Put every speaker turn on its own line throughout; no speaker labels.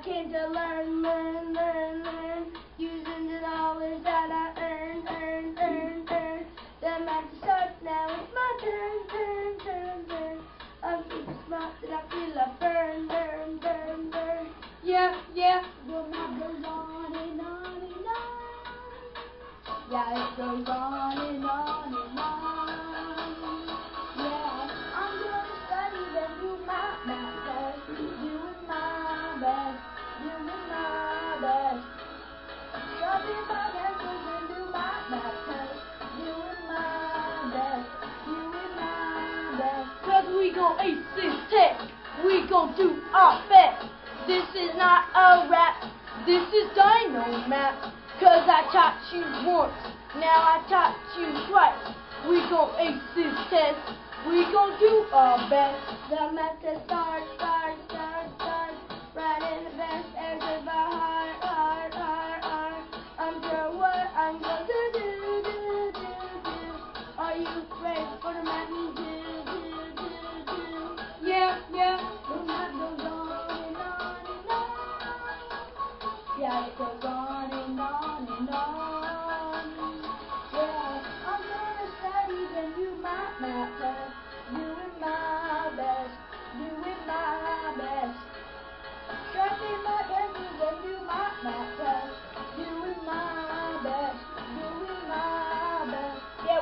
came to learn, learn, learn, learn, using the knowledge that I earned, earned, earned, earned. The math starts now, it's my turn, turn, turn, turn. I'm super smart that I feel a burn, burn, burn, burn. Yeah, yeah. The math goes on and on and on. Yeah, it goes on Ace this test, we gon' do our best. This is not a rap, this is Dino Math. Cause I taught you once, now I taught you twice. We gon' ace this test, we gon' do our best. The method starts, starts, starts, starts. Right in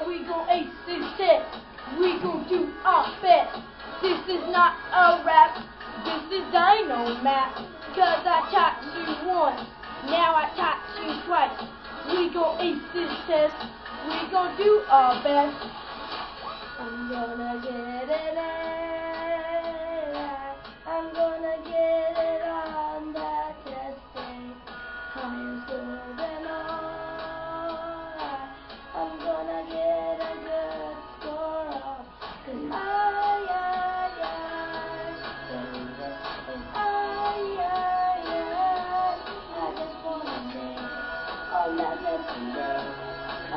we gon' ace this test, we gon' do our best. This is not a rap, this is Dino Math. Cause I taught you once, now I taught you twice. We gon' ace this test, we gon' do our best. I'm gonna get it. I'm gonna get it on that test day. Higher score than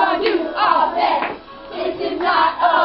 anyone do all that. This is not a